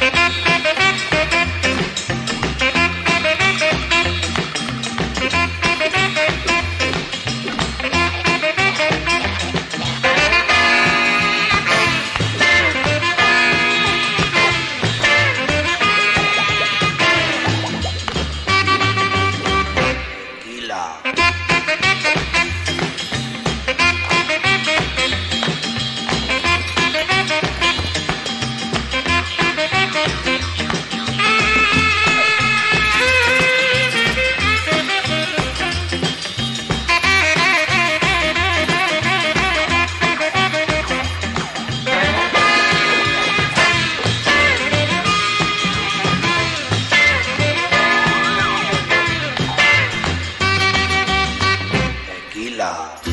Thank you. 了。